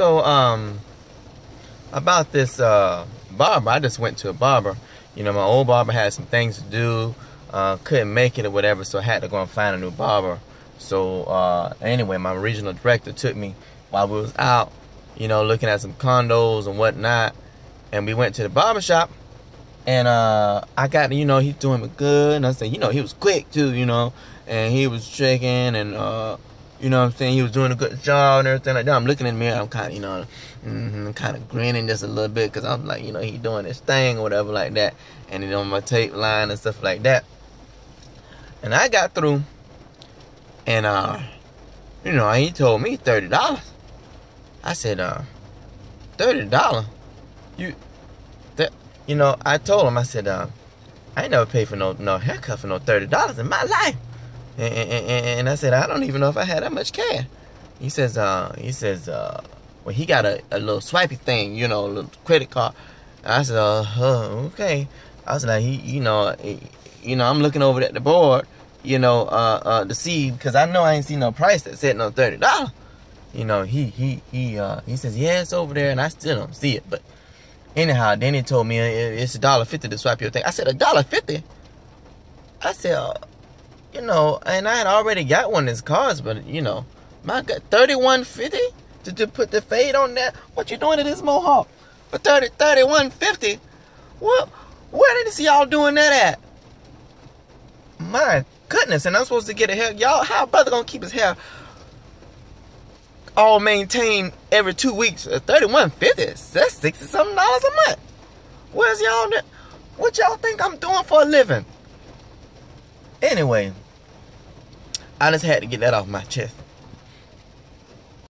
So, um, about this uh, barber, I just went to a barber. You know, my old barber had some things to do, uh, couldn't make it or whatever, so I had to go and find a new barber. So, uh, anyway, my regional director took me while we was out, you know, looking at some condos and whatnot. And we went to the barber shop, and uh, I got, you know, he's doing me good. And I said, you know, he was quick too, you know, and he was checking and, uh, you know what I'm saying? He was doing a good job and everything like that. I'm looking in the mirror. I'm kind of, you know, mm-hmm, kind of grinning just a little bit because I'm like, you know, he doing his thing or whatever like that. And then on my tape line and stuff like that. And I got through. And, uh, you know, he told me $30. I said, uh, $30? You, that, you know, I told him, I said, uh, I ain't never paid for no, no haircut for no $30 in my life. And, and, and, I said, I don't even know if I had that much cash. He says, uh, he says, uh, well, he got a, a little swipey thing, you know, a little credit card. I said, uh, huh, okay. I was like, he, you know, he, you know, I'm looking over at the board, you know, uh, uh, to see because I know I ain't seen no price that said no thirty dollars. You know, he he he uh he says yeah, it's over there, and I still don't see it. But anyhow, then he told me it's a dollar fifty to swipe your thing. I said a dollar fifty. I said, you know, and I had already got one of his cars, but you know, my God, thirty one fifty to, to put the fade on that. What you doing to this mohawk for 30 31 50? What? Where did y'all doing that at? My goodness, and I'm supposed to get a hair. Y'all, how brother gonna keep his hair all maintained every two weeks? Uh, Thirty-one fifty. That's sixty something dollars a month. Where's y'all? What y'all think I'm doing for a living? Anyway, I just had to get that off my chest.